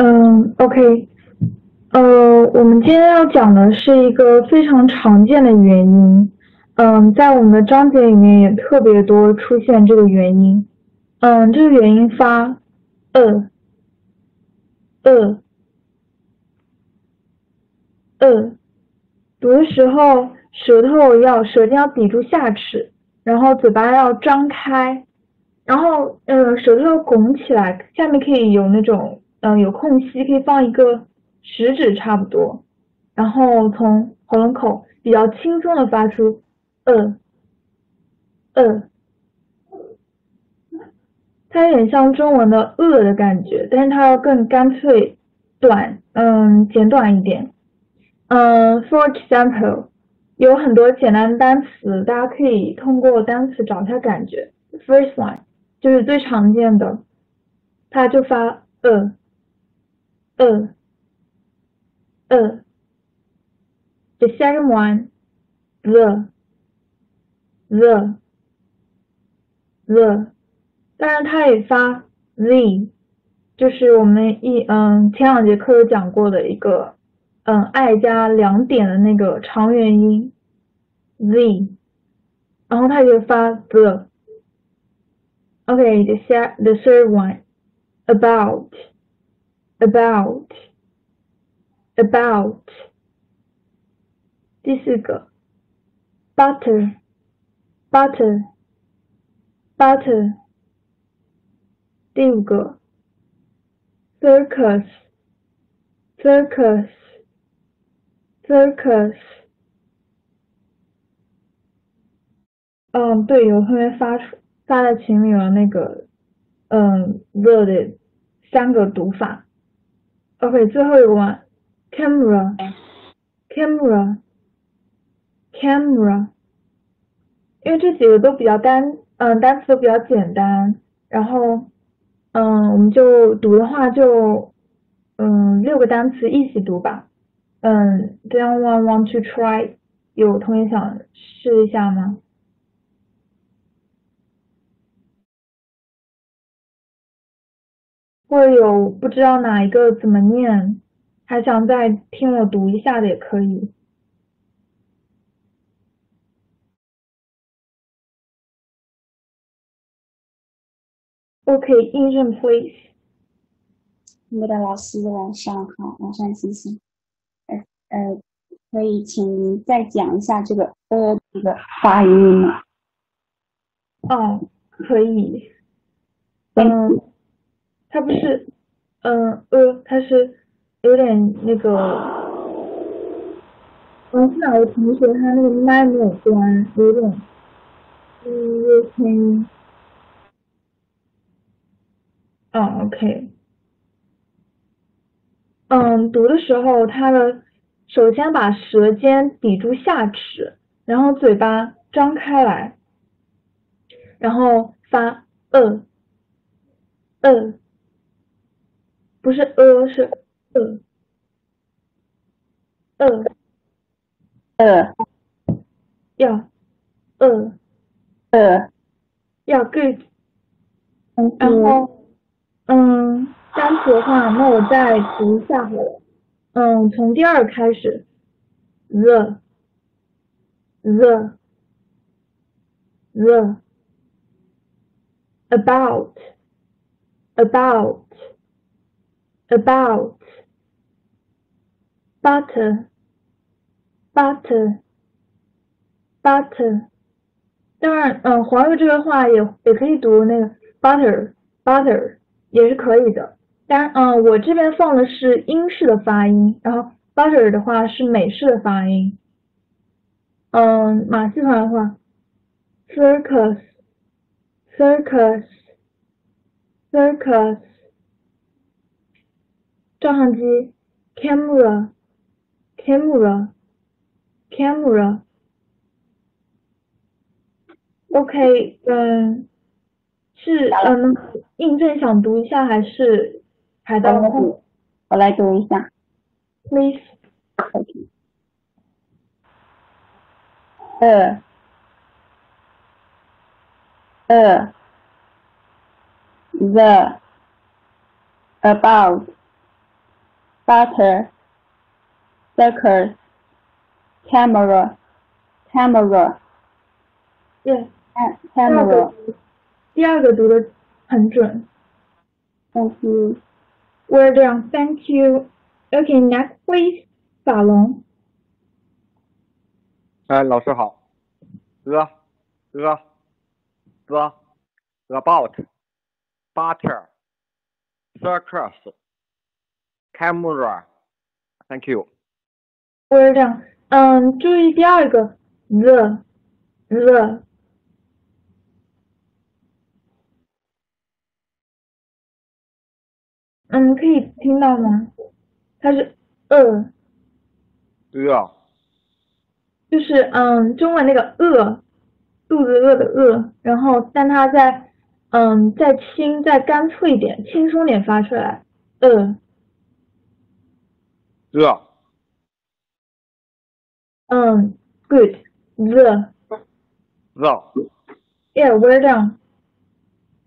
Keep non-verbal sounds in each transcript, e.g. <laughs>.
嗯，OK，呃，我们今天要讲的是一个非常常见的原因，嗯，在我们的章节里面也特别多出现这个原因，嗯，这个原因发呃呃呃，读的时候舌头要舌尖要抵住下齿，然后嘴巴要张开，然后呃舌头要拱起来，下面可以有那种。嗯，有空隙可以放一个食指差不多，然后从喉咙口比较轻松的发出呃呃，它有点像中文的呃的感觉，但是它要更干脆短，嗯，简短一点。嗯，for example，有很多简单的单词，大家可以通过单词找一下感觉。First one 就是最常见的，它就发呃。呃呃，the second one the the the，当然它也发 z，就是我们一嗯前两节课有讲过的一个嗯 i 加两点的那个长元音 z，然后它也发 the。OK，the 下 the third one about about about 第四个 butter butter butter 第五个 circus circus circus 嗯，对，有同学发出发在群里了那个嗯 the 的三个读法。OK，最后一个 one，camera，camera，camera，因为这几个都比较单，嗯，单词都比较简单，然后，嗯，我们就读的话就，嗯，六个单词一起读吧。嗯，Do anyone want to try？有同学想试一下吗？或者有不知道哪一个怎么念，还想再听我读一下的也可以。OK，印证 please。那个老师晚上好，晚上星星。呃呃，可以请您再讲一下这个呃这个发音吗？哦，可以。嗯。它不是，嗯呃，它是有点那个，嗯，是哪个同学他那个麦没有关，有点，嗯，有听，嗯，OK，嗯，读的时候，它的首先把舌尖抵住下齿，然后嘴巴张开来，然后发呃，呃。不是呃，是呃，呃，呃，要，呃，呃，要 good，然后，嗯，单词的话，那我再读一下好了，嗯，从第二开始，the，the，about，about。about about butter butter butter，当然，嗯，黄油这个话也也可以读那个 butter butter 也是可以的。当然，嗯，我这边放的是英式的发音，然后 butter 的话是美式的发音。嗯，马戏团的话，circus circus circus。照相机，camera，camera，camera。OK，嗯，是嗯，印证想读一下还是海盗库？我来读一下，please。呃，呃，the，about。butter, circus, camera, camera, Yeah， ca- 第二 camera. 个第二个读的很准。 Thank you. Well done, thank you. Okay, next please，法龙。哎，老师好。the the the about butter circus camera thank you Well done。嗯，注意第二个。the the。嗯，可以听到吗？它是呃，the 就是嗯，中文那个饿，肚子饿的饿，然后但它在嗯再轻再干脆一点，轻松点发出来，呃，the 嗯，good，the。 the Yeah, well done.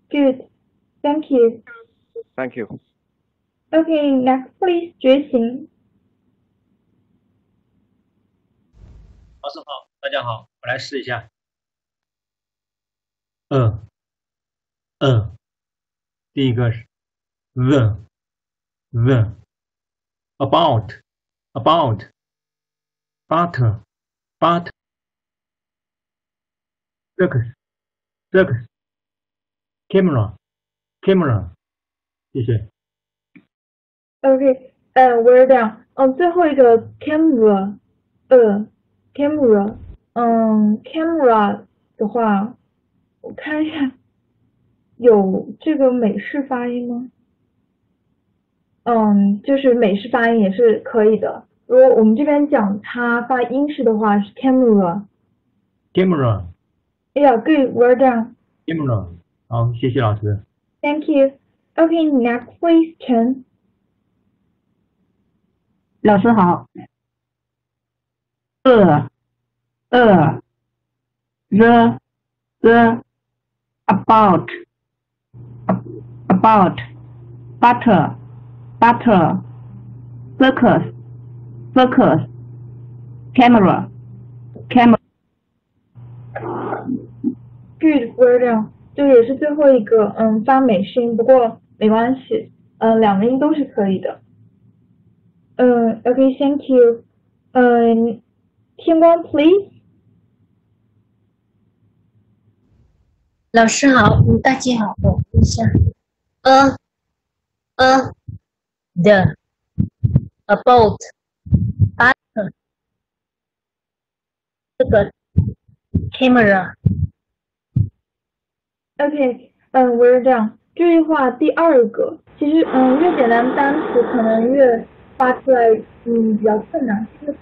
Good. Thank you. thank you Okay, next please. 觉醒。老师好，大家好，我来试一下。嗯，嗯，第一个是 the the about about butter butter circus circus camera camera，谢谢。 Okay, 呃，well done. 嗯，最后一个 camera，呃，camera，嗯，camera 的话，我看一下，有这个美式发音吗？ 嗯，就是美式发音也是可以的。如果我们这边讲它发英式的话是 camera。camera Yeah, good, well done. camera，好，谢谢老师。Thank you. Okay, next please, Chen. 老师好。呃呃，the the about about butter butter circus circus camera camera Good, well done. 这也是最后一个，嗯，发美式音，不过没关系，嗯，两个音都是可以的。嗯，OK, thank you. 嗯，天光，please. 老师好，嗯，大家好，我读一下，呃，呃，the about butter 这个 camera OK，嗯，well done. 注意画第二个，其实，嗯，越简单的单词可能越发出来，嗯，比较困难。是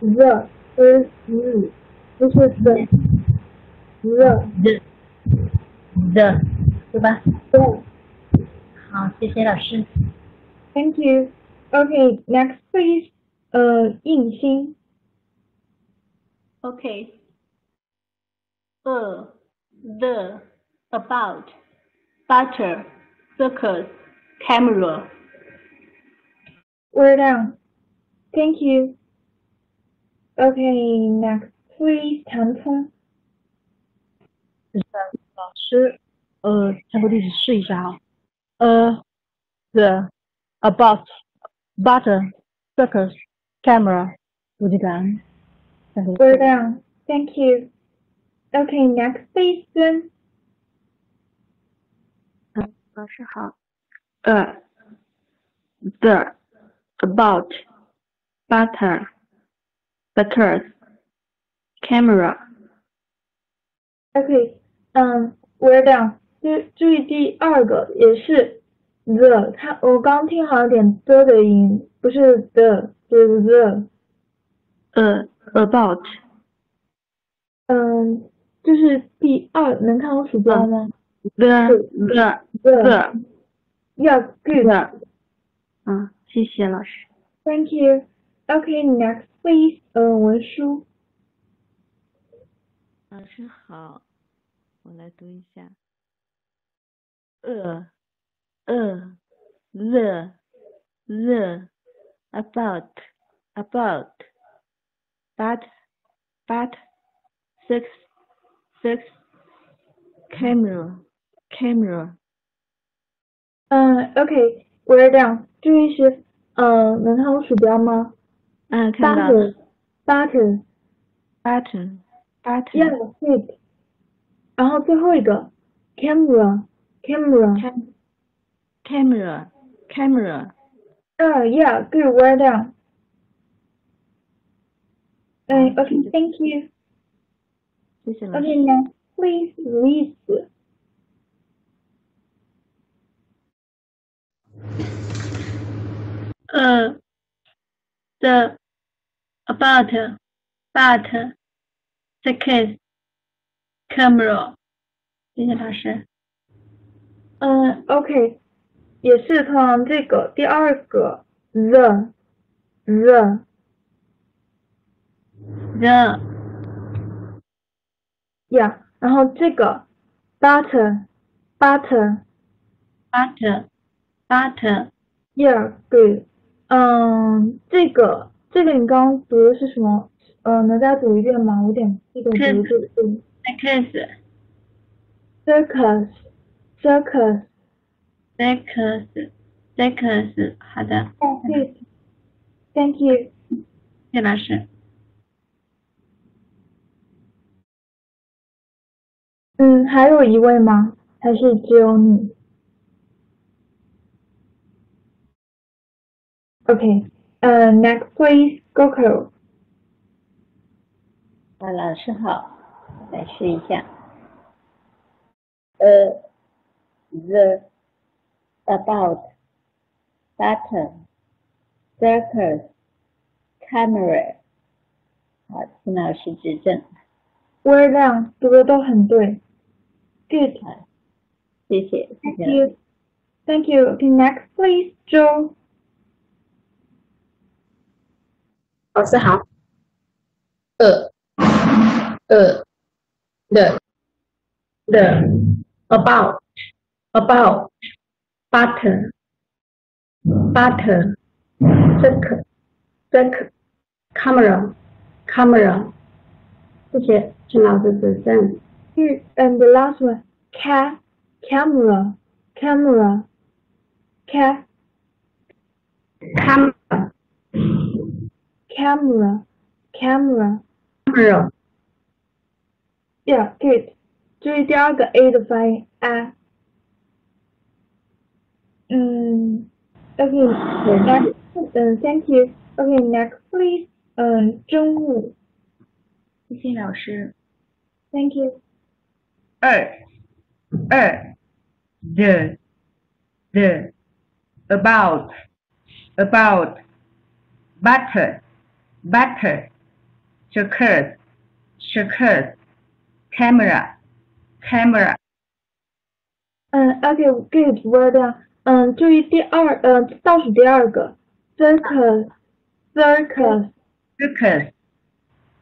the 和语，不是 the the the the 对吧？the。好，谢谢老师。Thank you. Okay, next please. 呃，印星。 Okay. Uh, the, about, butter, circus, camera. Well done. Thank you. Okay, next please. 唐聪。老师，呃，全部例子试一下哈。呃，the about butter circus camera，我记感恩。感谢 Well done. Thank you. Okay, next please. 孙。老师好。呃，the about butter circus camera。 OK，嗯，Well done。注注意第二个也是 the，它我刚听好像有点的的音，不是 the，是 the。呃，about 嗯，就是第二，能看我鼠标吗 the the？the。the Yeah, good. the。嗯，谢谢老师。Thank you. Okay, next please. 嗯，文书。老师好，我来读一下。呃 呃，the the about, about, but, but, six, six, camera, camera, 嗯，OK，word down，注意是，嗯，能看我鼠标吗啊，看到了？button，button， button, button, yeah, good。然后最后一个，camera，camera， cam, camera, camera, 啊，yeah, good, word down。嗯，OK，thank you。谢谢老师。 OK, next, please, Louise。呃，the about but the case camera，谢谢老师。嗯，OK， 也是通常这个第二个 the the the yeah，然后这个 butter butter butter butter yeah good，嗯，这个这个你刚刚读的是什么？嗯，能再读一遍吗？我有点这个读这个字 the case circus circus circus circus，好的， good thank you。谢谢老师。嗯，还有一位吗？还是只有你？OK，呃、n e x t please, Goko。啊，老师好，来试一下。呃，the, about, button, circus, camera。好，请老师指正。 word 量读的都很对。Good, 谢谢，谢 thank 谢老师。 you, thank you. OK, next please, Joe. 老师好。呃呃，the the about about butter butter circle circle camera camera，谢谢，请老师指正。 Good, and the last one, ca camera camera ca camera camera camera. camera Yeah, good. 注意第二个 a 的发音啊。 嗯，OK, next, 嗯，Thank you. OK, next please. 嗯，真物谢谢老师。 ，Thank you. 二二 the the about about butter butter circus circus camera camera 嗯，OK, good, well done. 嗯，注意第二，呃，倒数第二个 circus, circus. circus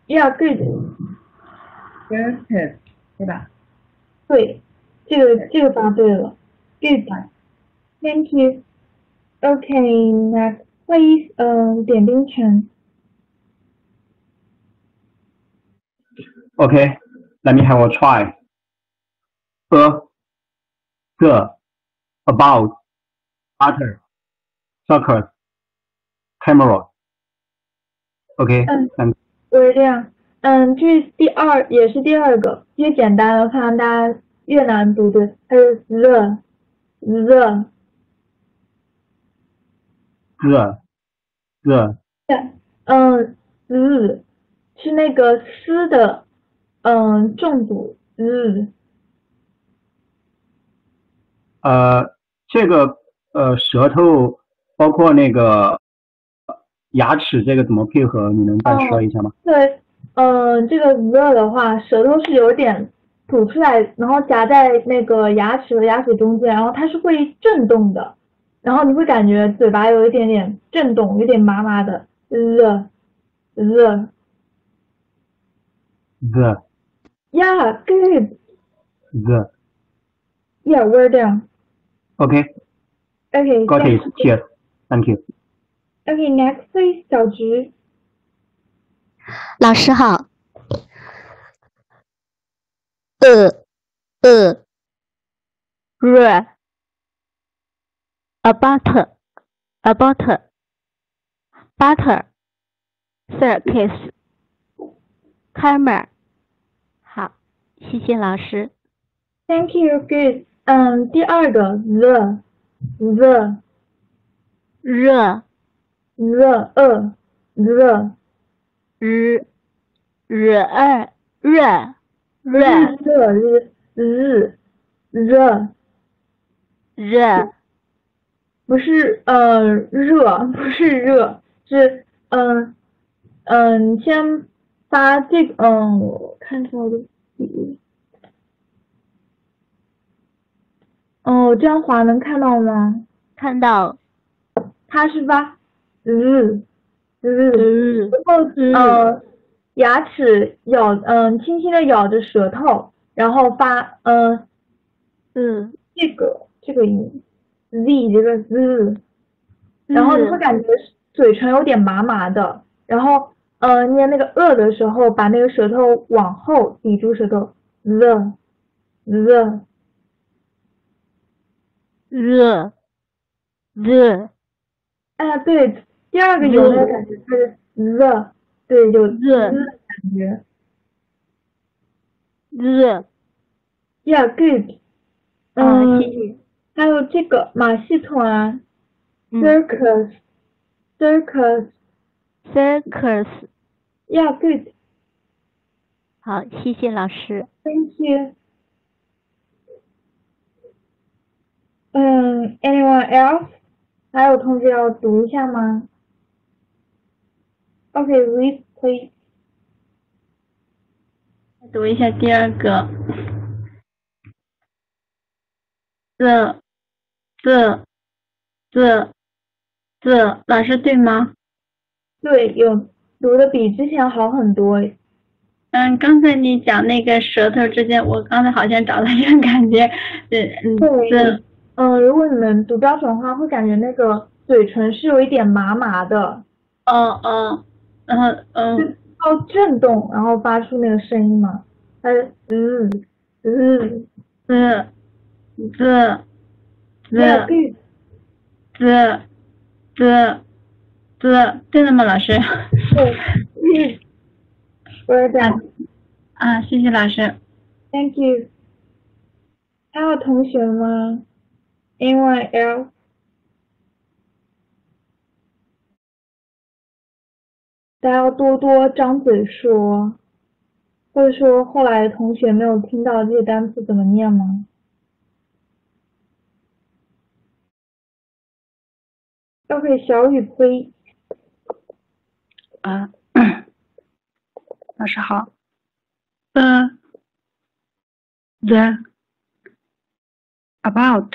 Yeah, good. circus 对吧？对，这个这个答对了。Good. Thank you. Okay, next please. 嗯，点冰泉。 Okay, let me have a try. A, the, about, Butter, soccer, camera. Okay, 嗯我是这样，嗯，这是第二，也是第二个，越简单的，看大家越难读对，它是 the the the, the, 嗯 z 是那个丝的，嗯重读 z 呃，这个呃舌头包括那个牙齿这个怎么配合？你能再说一下吗？对，嗯这个 the 的话，舌头是有点吐出来，然后夹在那个牙齿和牙齿中间，然后它是会震动的，然后你会感觉嘴巴有一点点震动，有点麻麻的 the the The, yeah good the. yeah we're done Okay, okay got it. thank you. Cheers. Thank you. Okay, next please, 小菊。老师好。呃呃，r about about butter circus camera 好，谢谢老师。Thank you, good. 嗯，第二个 the 热热热 the 呃 the 日日二热热热日日热热不是呃热，不是热，是嗯嗯，先发这个嗯，我看一下我的笔。哦，这样滑能看到吗？看到。它是发日日，日然后呃。牙齿咬嗯轻轻的咬着舌头，然后发嗯嗯这个这个音 z 这个 z，然后你。会感觉嘴唇有点麻麻的，然后呃念那个呃的时候，把那个舌头往后抵住舌头 the the 热热。哎，对，第二个有那个感觉它是 the，对，有热的感觉。热。Yeah, good。嗯，嗯，谢谢。还有这个马戏团嗯，circus，circus。circus。Yeah, good。好，谢谢老师。Thank you。嗯，anyone else？还有同学要读一下吗？Okay, read please. 读一下第二个。这这这这，老师对吗？对，有读的比之前好很多。嗯，刚才你讲那个舌头之间，我刚才好像找了一个感觉，对，嗯，这，嗯，如果你们读标准的话，会感觉那个嘴唇是有一点麻麻的，嗯嗯，然后嗯，靠震动，然后发出那个声音嘛，它是嗯嗯嗯嗯嗯嗯嗯嗯，对的吗，老师？对，我是这样。啊，谢谢老师。Thank you。还有同学吗？Anyone else？大家要多多张嘴说，或者说后来同学没有听到这些单词怎么念吗要给小雨飞。啊，老师好。呃，the about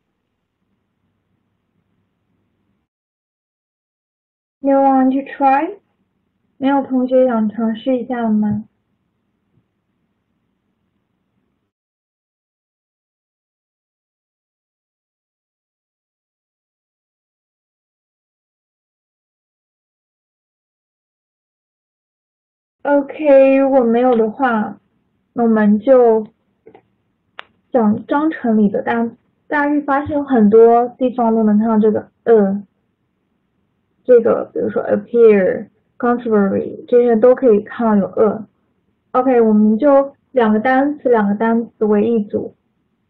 You want to try? 没有同学想尝试一下吗？OK，如果没有的话，那我们就讲章程里的单词。大家会发现有很多地方都能看到这个呃，这个比如说 appear、contrary 这些都可以看到有呃。OK，我们就两个单词两个单词为一组。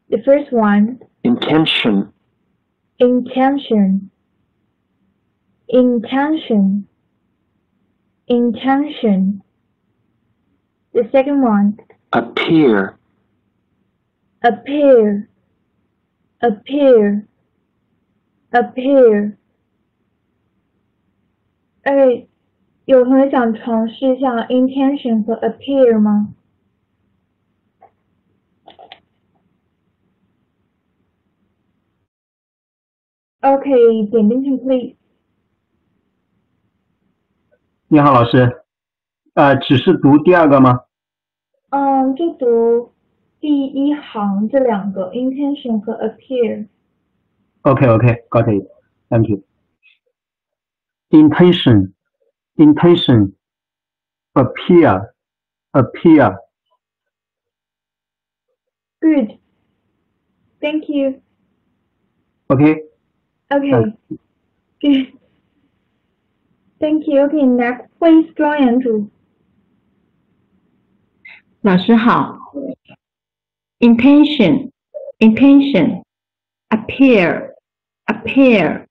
The first one intention, intention, intention, intention. The second one appear, appear, appear, appear. Okay, 有同学想尝试一下 intention 和 appear 吗？OK，点进去 please。你好，老师。呃，只是读第二个吗嗯，就读第一行这两个 intention 和 appear。？OK OK, got it. Thank you. Intention, intention, appear, appear. Good. Thank you. OK. Okay. Good. <laughs> Thank you. Okay, next please join Andrew. 老师好。Intention, intention, appear, appear。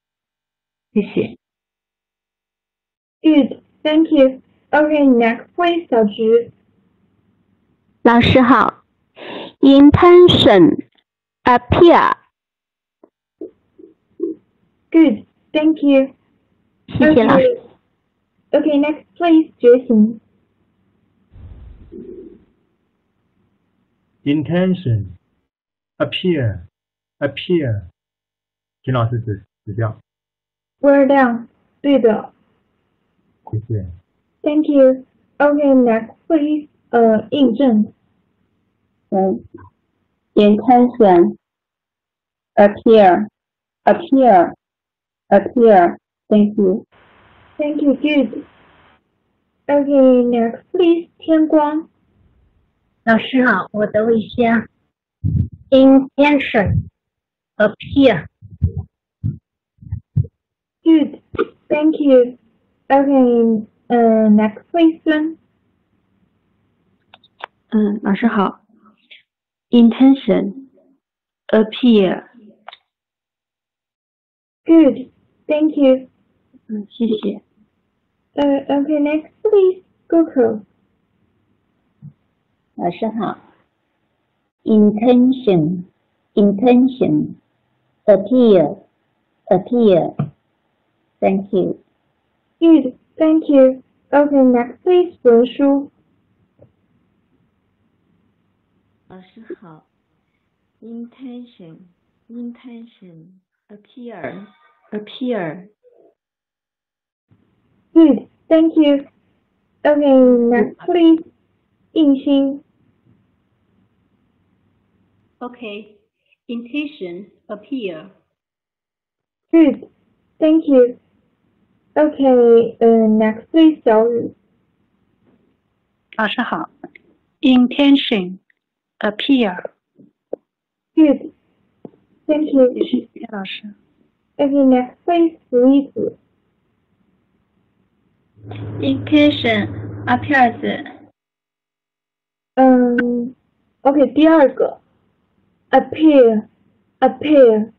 谢谢。 Good. Thank you. Okay, next please 小菊。老师好，intention appear， Good. Thank you. 谢谢老师。 Okay, next please 觉醒。 Intention, appear, appear。请老师指指教， Well done. 对的。 谢谢。 Thank you. Okay, next please 呃印证。嗯，intention, appear, appear, appear. Thank you. Thank you. Good. Okay, next please 天光。老师好，我读一下 intention appear Good. Thank you. Okay, 呃 next please 孙。嗯，老师好。Intention, appear。 Good. Thank you. 嗯，谢谢。呃 Okay, next please Goku. 老师好。Intention, intention, appear, appear. Thank you. Good. Thank you. Okay, next please 文书。老师好。Intention, intention, appear, appear。 Good. Thank you. Okay, next please 印星。 Okay, intention appear Good. Thank you. Okay, 呃 next please 小雨。老师好。Intention, appear。 Good. Thank you. 谢谢老师。 Okay, next please 福一子。 intention appears 嗯，OK，第二个，appear appear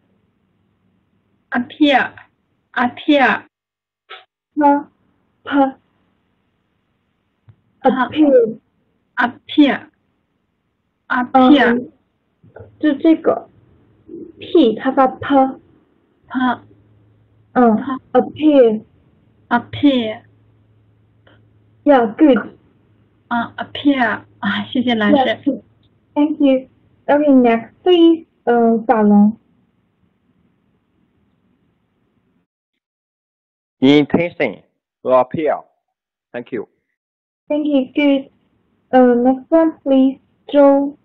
appear appear 啪啪 appear appear appear 嗯，就这个 p 它发啪啪嗯，appear appear yeah good 啊 appear 啊，谢谢老师。 Yes. Thank you. Okay, next please. 嗯，法龙。 Intention to appear. Thank you. Thank you. Good. Uh, next one please. 周。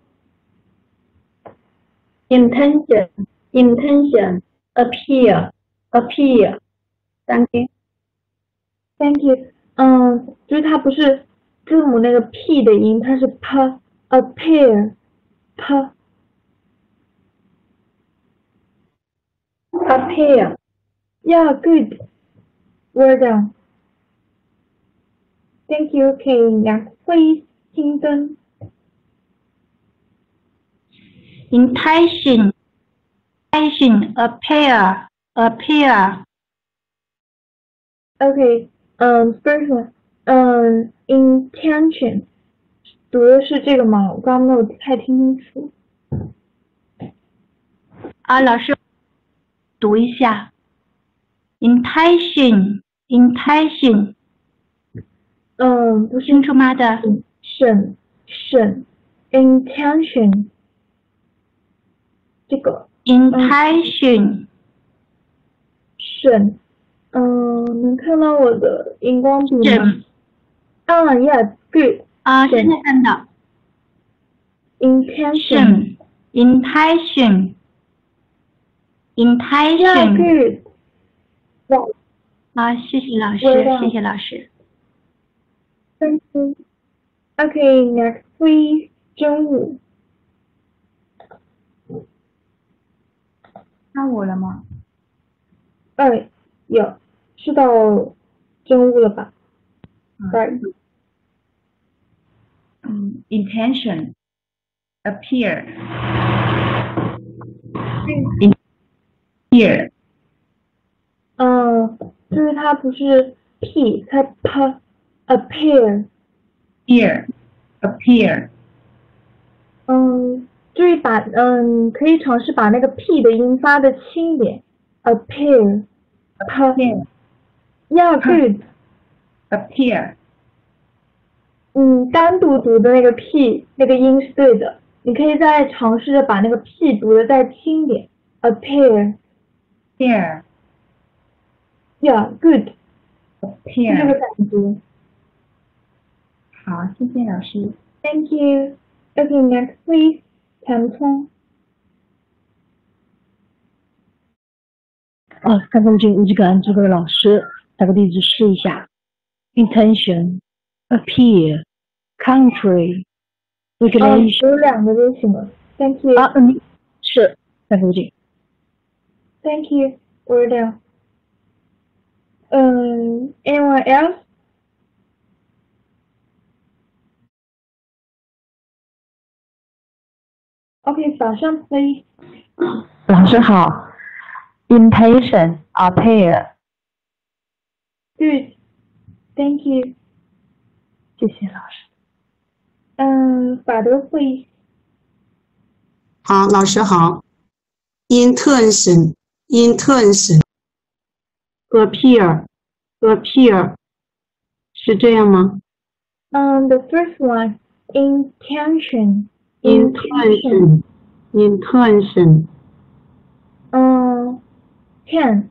intention intention appear appear Thank you. Thank you. 嗯，就是它不是字母那个 p 的音，它是 p appear p appear. Yeah, good. Well done. Thank you. Okay, next please. 金灯。 intention intention appear appear Okay. 嗯，first one. 嗯，intention 读的是这个吗？我刚刚没有太听清楚。啊，老师读一下 intention Intention 嗯，不是清楚吗的？省省 intention 这个 intention 省，嗯，能看到我的荧光笔吗省？啊，Yeah，good 啊，现在看到 intention 啊，谢谢老师，谢谢老师。Thank you. Okay, next please. 中午。看我了吗？哎，有，是到中午了吧？对。嗯，intention appear appear 嗯，就是它不是 p，它 p appear。appear appear 嗯，注意把嗯，可以尝试把那个 p 的音发的轻一点，appear。appear Yeah, good. appear 嗯，单独读的那个 p 那个音是对的，你可以再尝试着把那个 p 读的再轻一点，appear。appear Yeah, good. 是这 appear 个感觉。好，谢谢老师。 Thank you. Okay, next please. 陈聪。啊，看不见，你就感这个老师打个例子试一下，intention, appear, country, 哦， regulation 有两个就行了。Thank you. 啊，嗯，是看不见。 Thank you. We're done. 嗯，anyone else? Okay, 法上 please. 老师好，intention appear，Good. Thank you. 谢谢老师。嗯，法德 please. 好，老师好。intention intention appear appear 是这样吗 Um, the first one, intention. intention intention 嗯，can.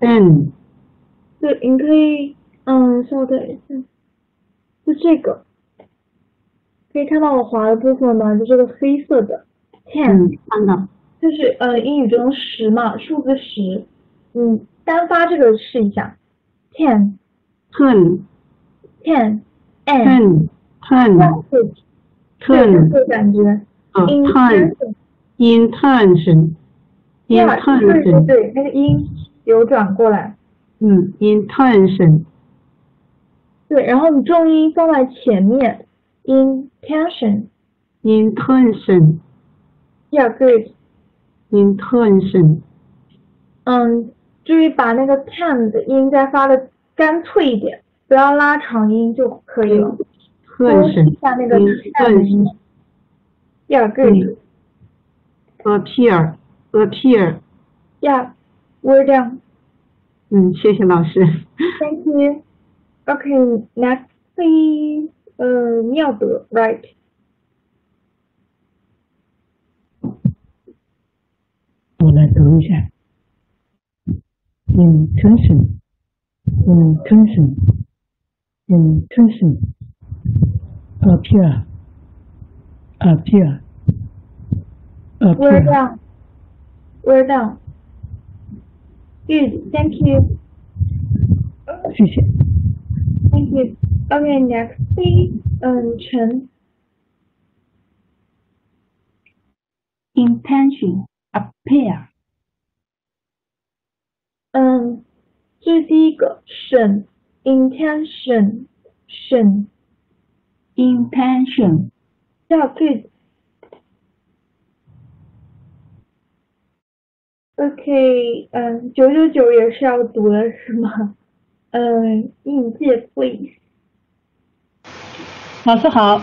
n 对，你可以，嗯，稍等一下，就这个，可以看到我划的部分吗？就这个黑色的嗯 ten，看到就是呃英语中十嘛，数字十， 嗯，单发这个试一下，ten ten ten ten ten ten 这个感觉啊 ten intention，intention，对对 intention 对，那个音有转过来，嗯 intention 对，然后你重音放在前面，intention，intention yeah good。intention 嗯，注意把那个 can 的音再发的干脆一点，不要拉长音就可以了。多试 intention 一下那个 can，的音。Yeah, good. appear appear Yeah, we're done. 嗯，谢谢老师。Thank you. Okay, next please. 呃，妙德，right. intention, intention, intention, appear, appear, appear. We're done, We're done. Good, thank you. 谢谢。Thank you. Okay, next, please, um, Chen. Intention, appear. 嗯，这是第一个省 intention 省 intention Yeah, good. OK，嗯，九九九也是要读的是吗？嗯，应届 please。老师好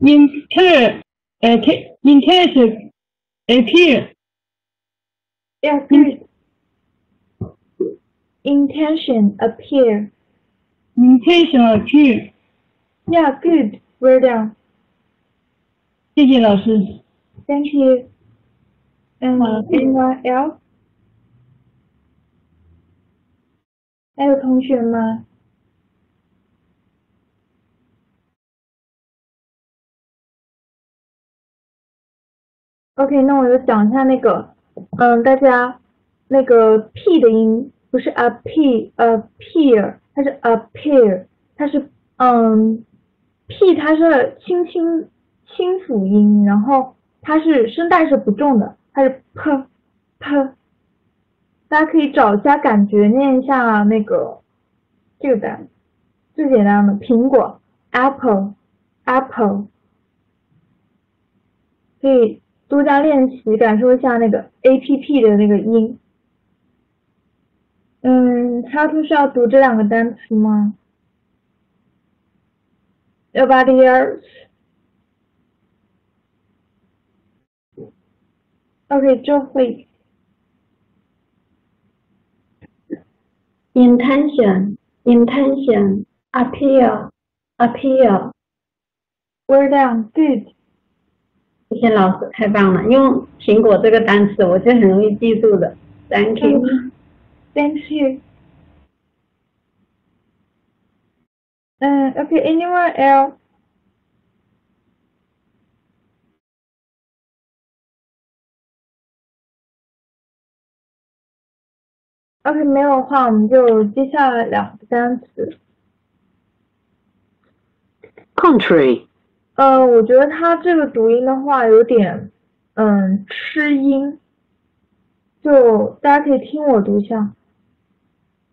，inter 呃 t intention appear Yeah, good. Intention appear. intention appear. Yeah, good. Well done. 谢谢老师。Thank you. Um, anyone else? 还有同学吗？OK，那我就讲一下那个，嗯，大家那个 p 的音不是 appear appear，它是 appear，它是嗯 p 它是轻轻轻辅音，然后它是声带是不重的，它是 p p，大家可以找一下感觉，念一下那个这个单，最简单的苹果 apple apple，可以。多加练习，感受一下那个 A P P 的那个音。嗯，还有同学要读这两个单词吗？Nobody else? OK，就会。intention, intention, appeal, appeal. Well done, good. 谢谢老师，太棒了！用苹果这个单词，我就很容易记住的。Thank you. Thank you. 嗯，OK，anyone else? OK，没有的话，我们就接下来两个单词。Country. 呃，我觉得它这个读音的话有点，嗯，吃音。就大家可以听我读一下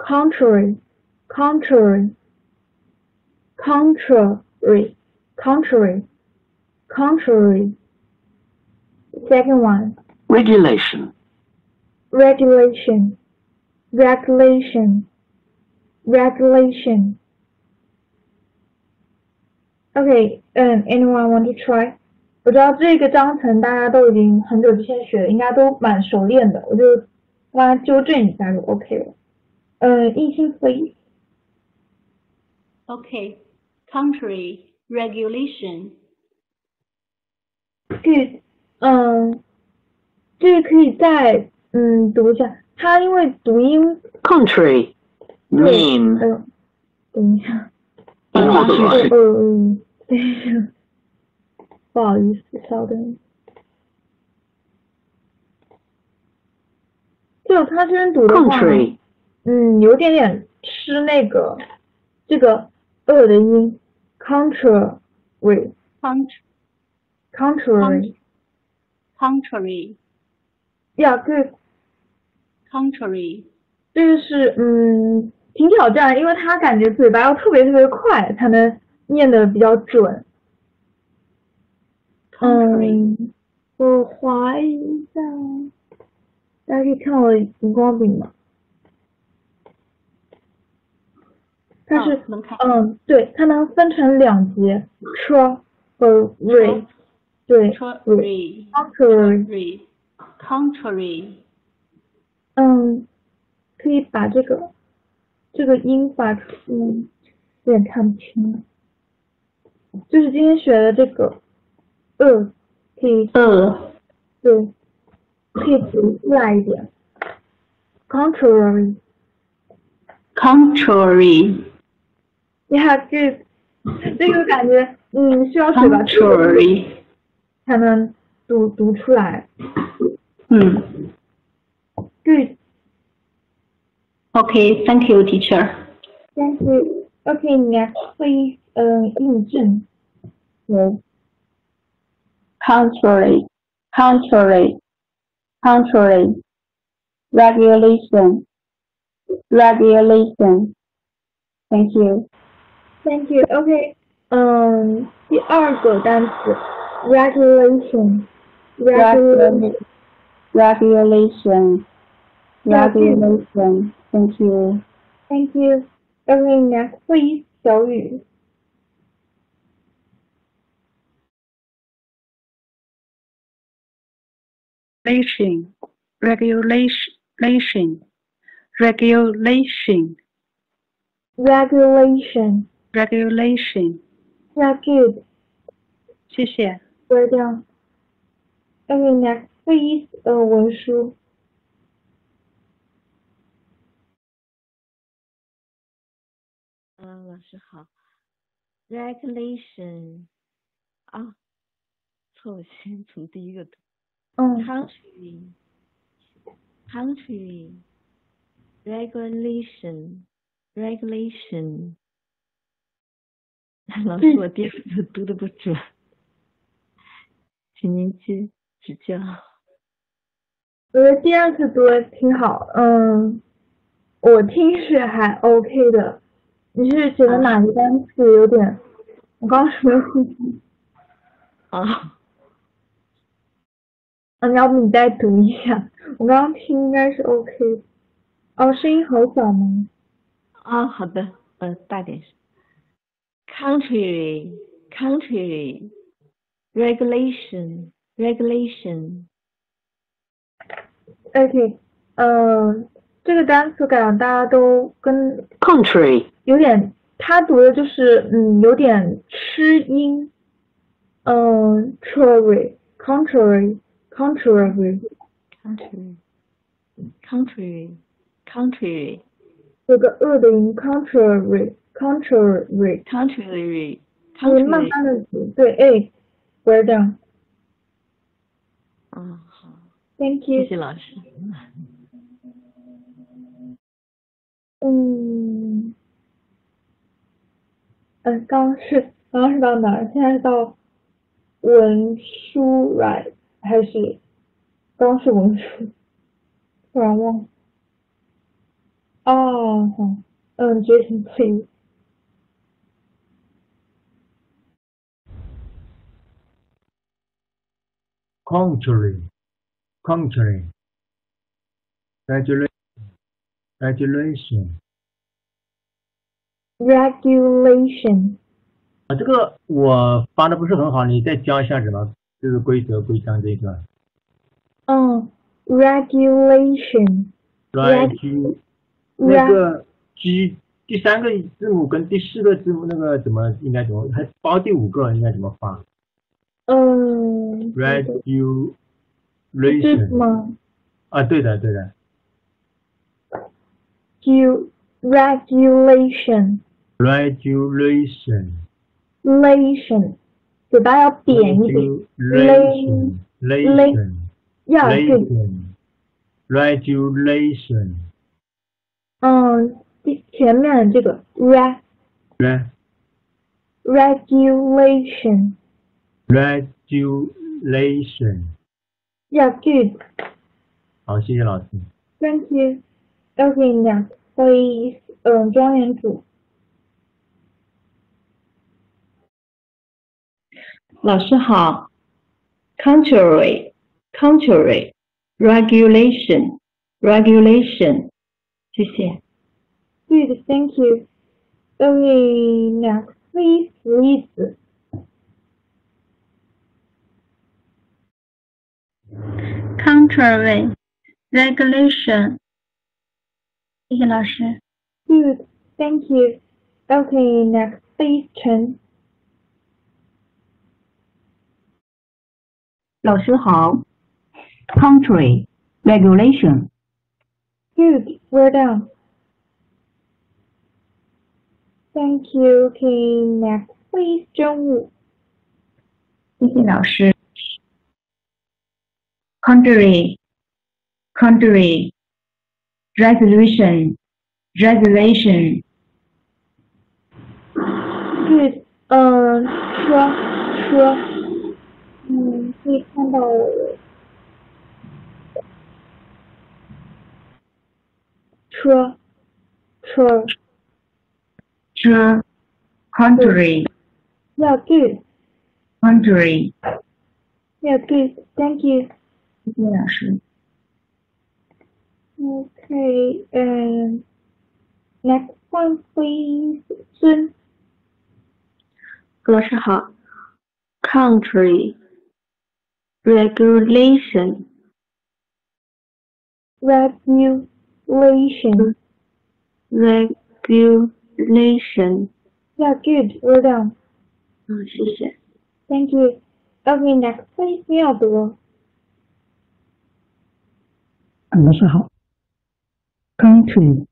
，contrary，contrary，contrary，contrary，contrary。Second one. Regulation. Regulation. Regulation. Regulation. OK，嗯、um,，anyone want to try？我知道这个章程大家都已经很久之前学的，应该都蛮熟练的，我就帮他纠正一下就 OK 了。 嗯，艺兴 please。 Okay. Country regulation. Good。嗯，这个可以再嗯读一下，它因为读音 <laughs> Country. 对， Mean. 嗯，等一下。嗯嗯嗯，等一下，不好意思，稍等。就他这边读的话， Country. 嗯，有点点吃那个这个呃的音，contrary Country contrary，contrary 呀，对，contrary 这个是嗯挺挑战，因为他感觉嘴巴要特别特别快才能念的比较准。嗯，我划一下，大家可以看我的荧光笔吗？它是、嗯能看嗯，对，它能分成两节，tr 和 re，对 contrary contrary，contrary 嗯，可以把这个这个音发出，嗯，有点看不清了。就是今天学的这个，呃，可以，呃，对，可以读出来一点。contrary，contrary 呀，这这个感觉，嗯，需要嘴巴 contrary 才能读读出来。嗯 Good，Okay, thank you, teacher. thank you. Okay, next please，嗯，印证。对 contrary, contrary, contrary, regulation, regulation. Thank you. Thank you. OK，嗯，第二个单词 regulation regulation Regulation, Yeah, good. regulation. Thank you. Thank you. OK, next please，小雨。 regulation, regulation, regulation, regulation regulation， yeah good 谢谢。 well done okay next please 呃文书嗯，老师好。Regulation 啊，错，我先从第一个读。嗯 Country country regulation regulation。 <laughs> 老师，我第二次读的不准，请您指指教。我觉得第二次读的挺好，嗯，我听是还 OK 的。你是觉得哪个单词有点？我刚刚没有听清。啊。嗯，要不你再读一下？我刚刚听应该是 OK 的。哦，声音好小吗？啊，好的，呃，大点声。Country country regulation regulation。 OK，嗯，这个单词感觉大家都跟 country 有点，他读的就是嗯有点吃音，嗯，contrary contrary 有个恶的音 contrary contrary contrary 你慢 country 慢的读，对，哎，well done，嗯，好，thank you，谢谢老师。嗯，呃，刚刚是刚刚是到哪儿？现在是到文书 right 还是刚刚是文书？突然忘了。哦，好，嗯，Jason please。contrary, contrary, regulation, regulation。regulation 啊，这个我发的不是很好，你再教一下什么这个规则规章这一段。嗯，regulation regu 那个 G 第三个字母跟第四个字母那个怎么应该怎么还包第五个应该怎么发嗯，？regulation 吗啊，对的对的？Gu regulation regulation relation，嘴巴要扁一点。regulation relation 要对，relation regulation 嗯，第前面的这个 reg re regulation regulation 要 good。好，谢谢老师。Thank you. Okay, next please. 嗯，庄园主。老师好，contrary contrary regulation regulation，谢谢。 Good, thank you. Okay, next please. 例子。 contrary regulation。谢谢老师。 Good, thank you. Okay, next please. 陈。老师好，country regulation Good, well done. Thank you. Okay, next please. 真武。谢谢老师。contrary contrary resolution resolution Good. 嗯，车车。嗯，可以看到我 的车车。车 contrary Yeah, good. contrary Yeah, good. Thank you. 谢谢老师。 Okay, and next one, please. 孙。老师好，country regulation Regulation. regulation regulation。 Yeah, good. Well done. 嗯，谢谢。 Thank you. Okay, next please. 妙德。老师好。Country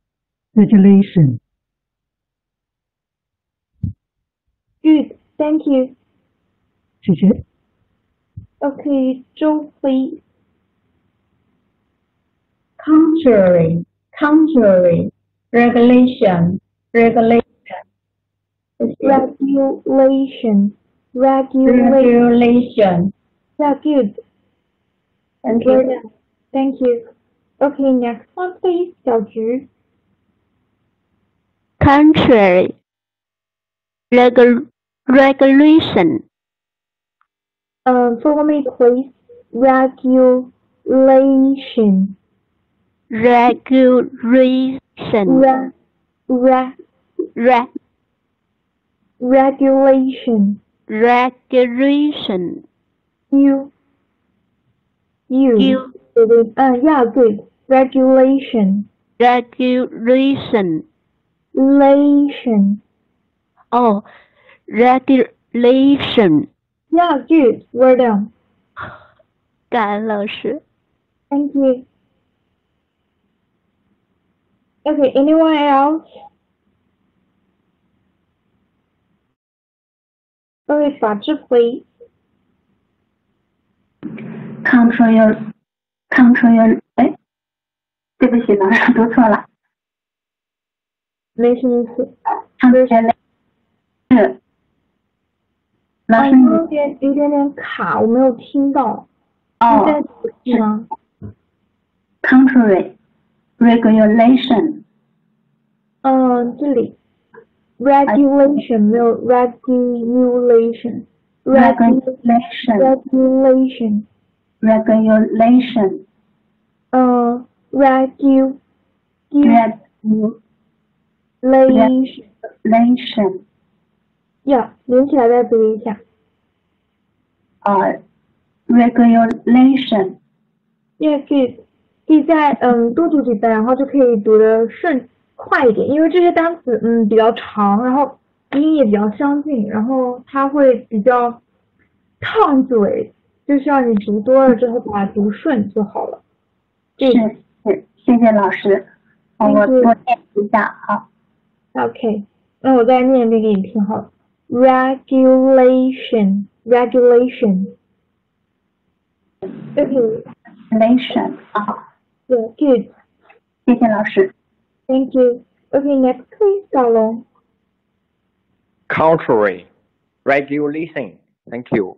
regulation。 Good. Thank you. 谢谢。 Okay, 周飞。 contrary, contrary, regulation, regulation, Regulation. Regulation. regulation. Yeah, good. Thank Well you. Thank you. Okay, next one please. 小菊。Contrary regu regulation. Um, follow me please. Regulation Regulation. Re, re, Re regulation. regulation. You. You. You. Uh, yeah, good. Regulation. Regulation. Lation. Oh, regulation. Yeah, good. Well done. <sighs> 感恩老师。 Thank you. Okay, anyone else? Okay, 法治 please. Control, control, 哎，对不起，老师读错了。没事没事。Control 是，老啊，师你有点有点点卡，我没有听到。哦你再读一次吗？contrary, regulation, 嗯，这里 regulation 没有 regulation。regulation, regulation，regulation, 嗯，regu regulation, regulation，呀，连起来再读一下。呃，regulation, Yeah, good。可以再嗯多读几遍，然后就可以读得顺快一点，因为这些单词嗯比较长，然后音也比较相近，然后它会比较烫嘴，就需要你读多了之后把它读顺就好了。是是，谢谢老师，我我练一下，好。OK，那我再念一遍给你听好了。Regulation, regulation. Okay, regulation 啊，yeah, good. 谢谢老师。Thank you. Okay, next please, 小龙。 Contrary. Regulation. Thank you.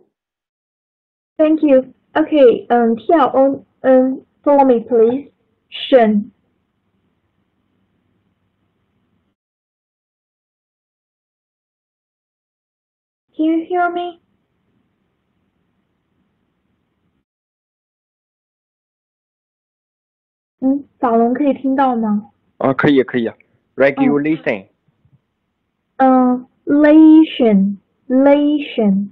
Thank you. Okay, um, 跳 on, um, follow me please. 省 Can you hear me? 嗯，小龙可以听到吗？ 啊，可以可以。Regulation. 嗯，lation lation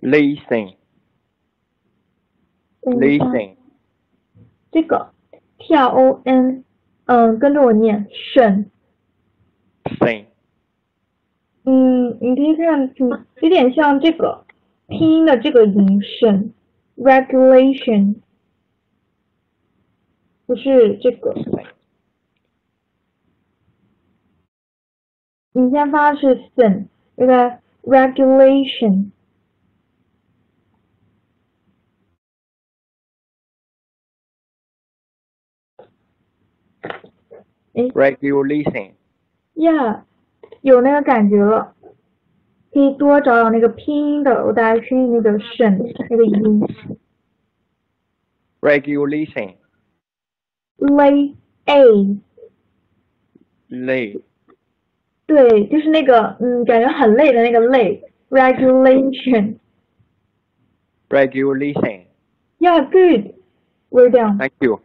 Listen. 等一下 Listen. 这个 T R O N，嗯，跟着我念省。Sing. 嗯，你可以看出有点像这个拼音的这个音省 regulation，不是这个。你先发的是省，这个 regulation。regulation。Yeah，、有那个感觉了，可以多找找那个拼音的，我大概拼音那个省那个音 Regulation. lay a，Lay. 对，就是那个嗯，感觉很累的那个累，regulation。 Regulation. Yeah, good. We're done. Thank you.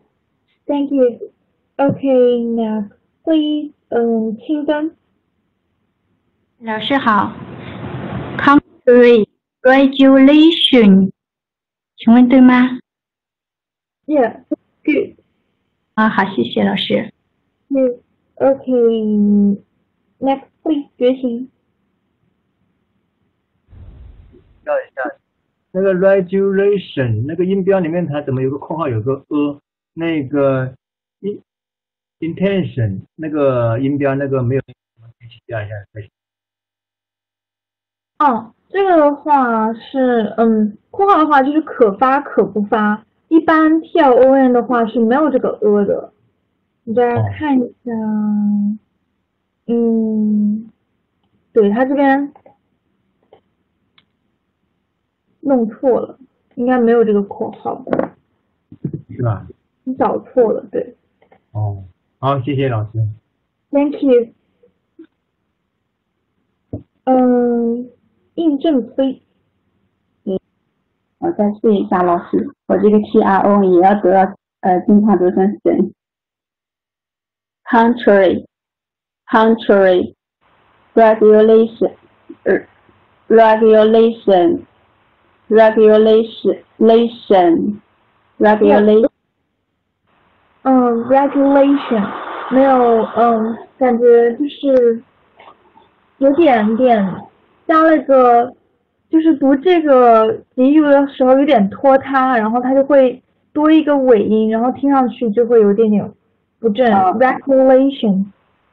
Thank you. Okay, now please, 嗯，清灯。老师好，country regulation，请问对吗？ Yeah, good. 啊，好，谢谢老师。嗯，OK， Next, please，觉醒。要一下，那个 regulation 那个音标里面它怎么有个括号有个 a，那个 in intention 那个音标那个没有，加一下再哦，这个的话是，嗯，括号的话就是可发可不发。一般 T L O N 的话是没有这个 a 的。你再看一下，嗯，对他这边弄错了，应该没有这个括号，是吧？你找错了，对。哦，好，谢谢老师。Thank you。嗯，印证 please。我再试一下，老师，我这个 T R O 也要得到呃经常读成神。Contrary, contrary, regulation, er, regulation, regulation, regulation, regulation. 嗯，regulation 没有，嗯，感觉就是有点点加了个，就是读这个习语的时候有点拖沓，然后它就会多一个尾音，然后听上去就会有点点不正。regulation,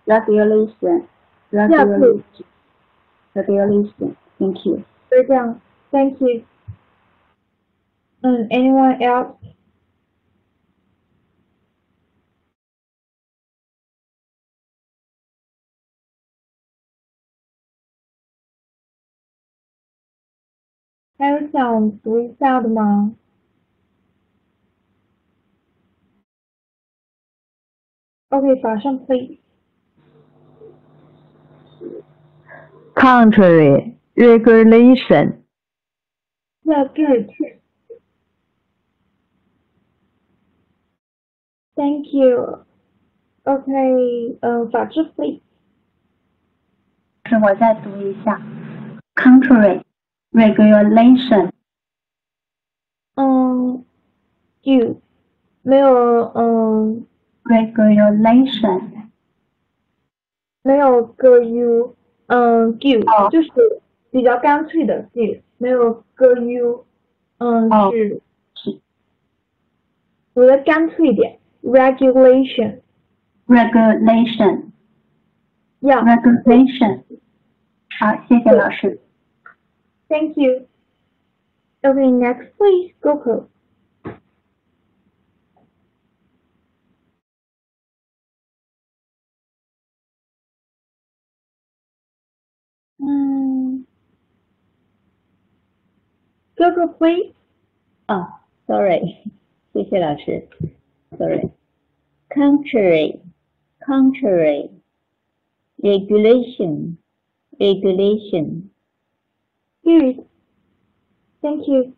regulation, regulation, regulation. Thank you. 就这样，Thank you。嗯，Anyone else？还有想读一下的吗？OK，法上 please。 Contrary regulation. Yeah, good. Thank you. OK，嗯，法治 please。是我再读一下，contrary regulation。嗯，you 没有嗯 regulation 没有个 u， 嗯 you 就是比较干脆的 you，没有个 u，嗯是读的干脆一点，regulation。 regulation Yeah. regulation。好，谢谢老师。 Thank you. Okay, next please, Goku. ，Goku please. 哦，sorry，<laughs> 谢谢老师，sorry。Contrary, contrary, regulation, regulation. Good. Thank you.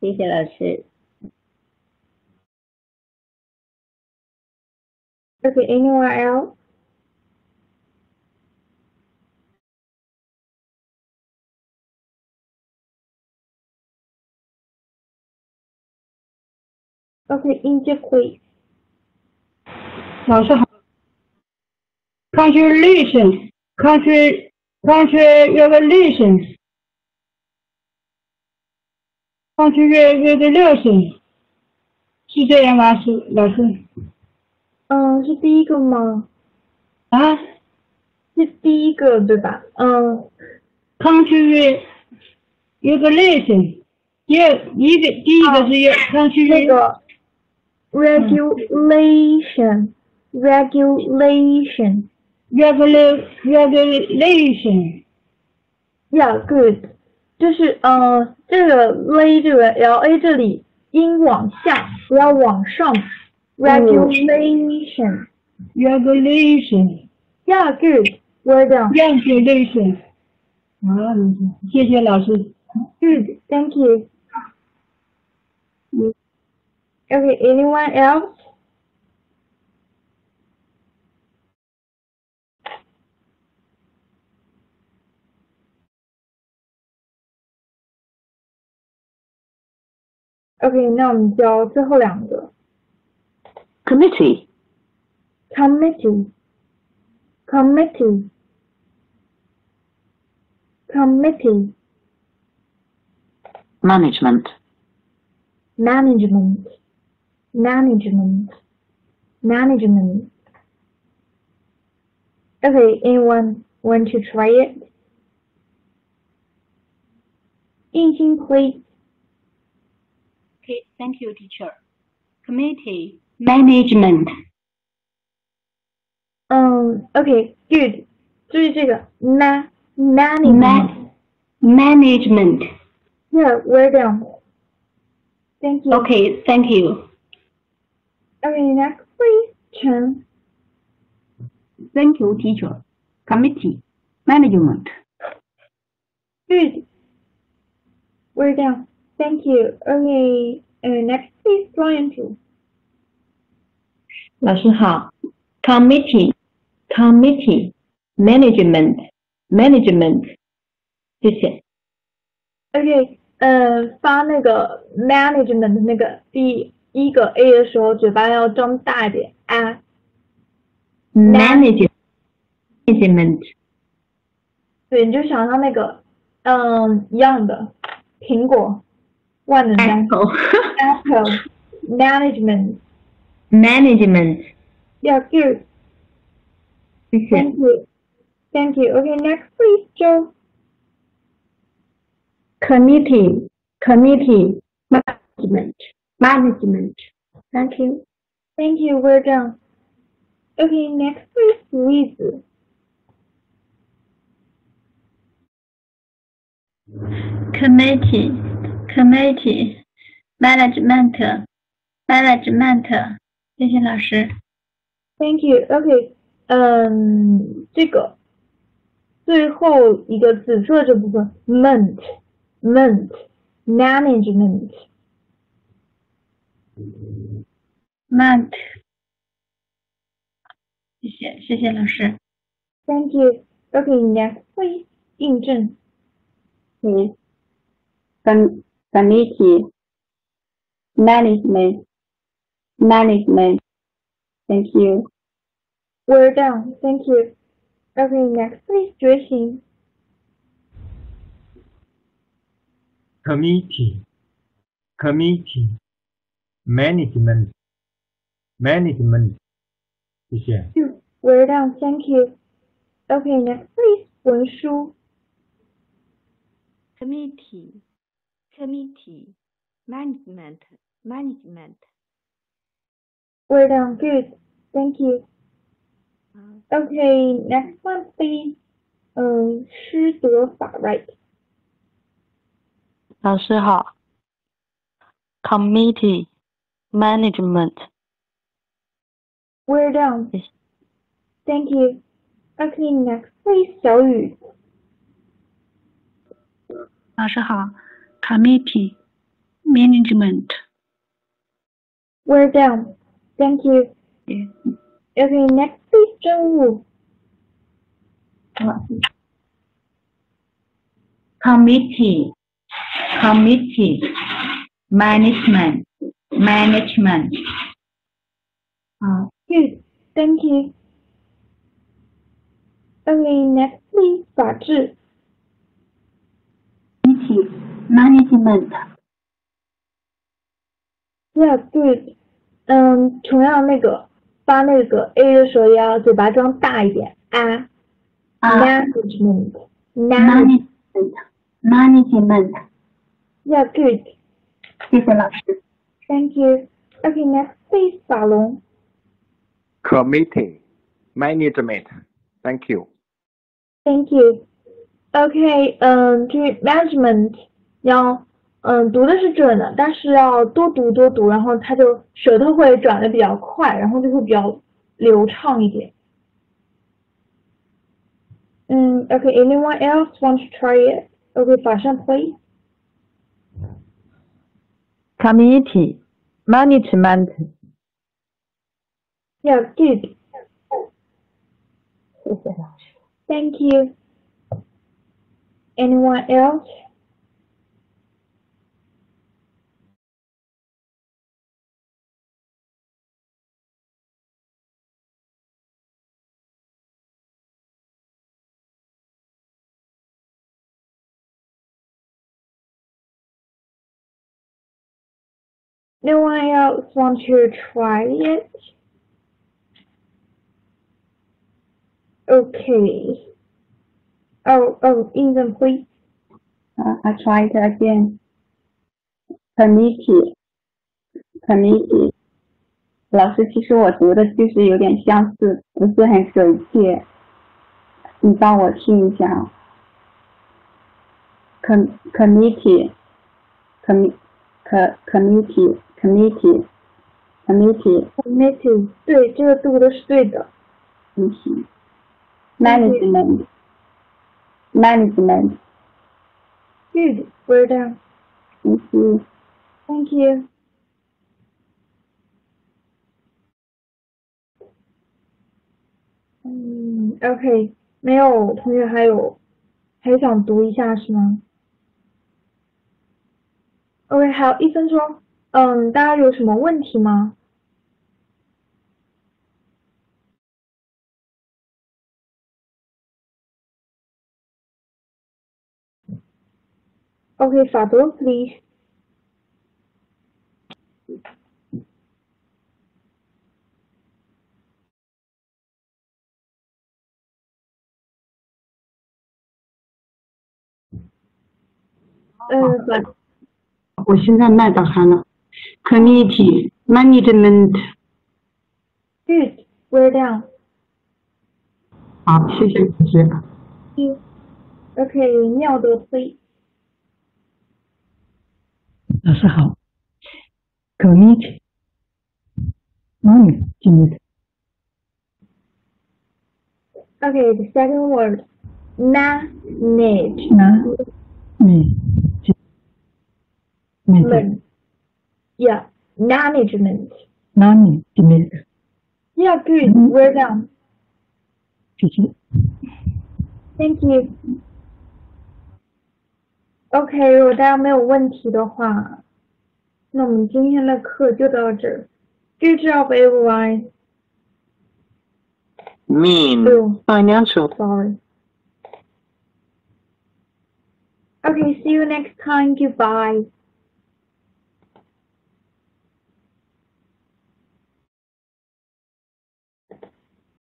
谢谢老师。 Okay, anyone else? 老师好。Country, country country regulation，是这样吗？是老师？嗯，是第一个吗？啊？是第一个对吧？嗯。Country regulation，第二一个第一个是 country 那个 regulation regulation regular regulation。 Yeah, good。就是呃，这个 l 这个 l a 这里音往下，不要往上。Regulation。 Regulation。 Yeah, good。Well done。 Regulation。啊，谢谢老师。 Good, thank you. Okay, anyone else? OK，那我们教最后两个。 committee, Committee, committee, committee, management, management, management, management. Okay, anyone want to try it? 印心 please. Okay, thank you, teacher. Committee, management, 嗯，OK, good. 注意这个 ma management. management. Yeah, well done. Thank you. Okay, thank you. Okay, next please, Chen. Thank you, teacher. Committee, management. Good. Well done. Thank you. Okay, uh, next please, Brian too. 老师好，committee committee management management，谢谢。 OK，呃，发那个 management 的那个 第一个 A 的时候，嘴巴要张大一点啊。manage management 对，你就想象那个，嗯，一样的苹果，万能的 apple apple management。谢 Thank。you. Thank you. Okay, next please, Joe. committee, committee, management, management. Thank you. Thank you. We're done. Okay, next please, Louise. committee, committee, management, management，谢谢老师。 Thank you. Okay，嗯，这个最后一个紫色这部分，ment ment management。 ment，谢谢谢谢老师。 Thank you. Okay, next please, 印证。嗯，com committee management management. Thank you. We're done. Thank you. Okay, next please, 觉醒。 committee, committee, management, management，谢谢。 We're done. Thank you. Okay, next please, 文书。 committee, committee, management, management. We're done. Good. Thank you. Okay, next one please. 嗯，师德法 right. 老师好，committee management We're done. Thank you. Okay, next please, 小雨。老师好，committee management We're done. Thank you. Okay, next please, 真务。 committee, committee, management, management. Uh, good. Thank you. Okay, next please, 法治。 management, Yeah, good. 嗯，同样那个发那个 A 的时候要嘴巴张大一点啊。Management. Management. management. Yeah, good. 谢谢老师。 Thank you. Okay, next please, 法龙。 committee, management. Thank you. Thank you. OK，嗯，就是 management 要嗯读的是准的，但是要多读多读，然后它就舌头会转的比较快，然后就会比较流畅一点。嗯，OK，anyone else want to try it? OK，法上 please. committee management Yeah, good. 谢谢老师。 Thank you. Anyone else? No one else want to try it? Okay. Oh, oh, Ethan, please. Uh, I try it again. Committee, committee。老师，其实我读的就是有点相似，不是很熟切。你帮我听一下啊。Com committee, com co committee, committee, committee, committee，对，这个读的是对的。嗯行。Management, management. Good, well done. Thank you. Thank you. 嗯，OK，没有同学还有还想读一下是吗？OK，还有一分钟。 嗯，大家有什么问题吗？OK，法德，please。呃，我现在麦打开了。Committee management。 Good, well done. 好，谢谢老师。 OK，妙德 please。老师好。Committee management。 Okay, the second word, manage. manage. Management. Yeah, management. management. Yeah, good. Well done. 谢谢。 Thank you. OK，如果大家没有问题的话，那我们今天的课就到这儿。Good job, everyone. Mean. Oh, Financial. sorry. Okay, see you next time. Goodbye.